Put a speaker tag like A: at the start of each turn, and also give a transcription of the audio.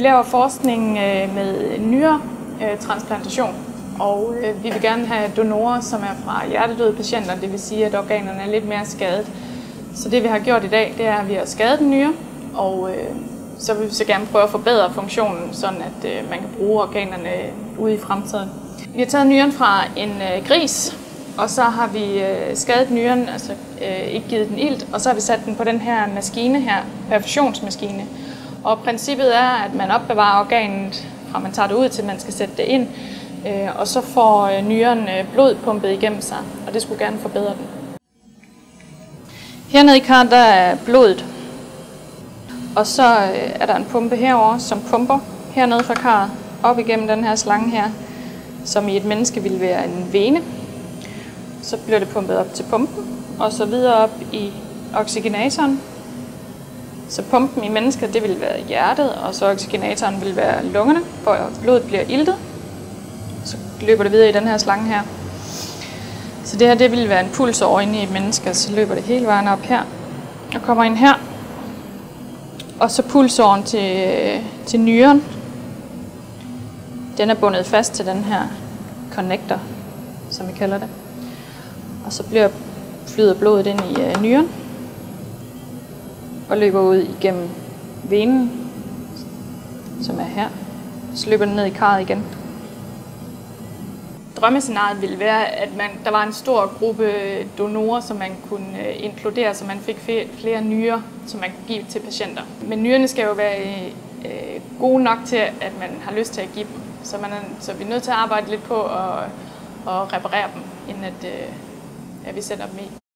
A: Vi laver forskning øh, med med nyretransplantation, øh, og øh, vi vil gerne have donorer, som er fra hjertedøde patienter, det vil sige, at organerne er lidt mere skadet. Så det vi har gjort i dag, det er, at vi har skadet den nyre, og så vil vi så gerne prøve at forbedre funktionen, sådan at man kan bruge organerne ude i fremtiden. Vi har taget nyren fra en gris, og så har vi skadet nyren, altså ikke givet den ilt, og så har vi sat den på den her maskine her, perfusionsmaskine. Og princippet er, at man opbevarer organet fra man tager det ud til man skal sætte det ind, øh, og så får øh, nyren øh, blod pumpet igennem sig, og det skulle gerne forbedre den. Hernede i karret der er blodet, og så er der en pumpe herover, som pumper hernede fra karret op igennem den her slange her, som i et menneske ville være en vene. Så bliver det pumpet op til pumpen, og så videre op i oxygenatoren, så pumpen i mennesket, det vil være hjertet, og så oxygenatoren vil være lungerne, hvor blodet bliver iltet. Så løber det videre i den her slange her. Så det her, det vil være en pulsår inde i et menneske, så løber det hele vejen op her, og kommer ind her. Og så pulsåren til, til nyren, den er bundet fast til den her connector, som vi kalder det. Og så bliver flyder blodet ind i øh, nyren og løber ud igennem venen, som er her. Så løber den ned i karret igen. Drømmescenariet ville være, at man, der var en stor gruppe donorer, som man kunne øh, inkludere, så man fik flere nyrer, som man kunne give til patienter. Men nyrerne skal jo være øh, gode nok til, at man har lyst til at give dem. Så, man er, så vi er nødt til at arbejde lidt på at, at reparere dem, inden at, øh, at vi sætter dem i.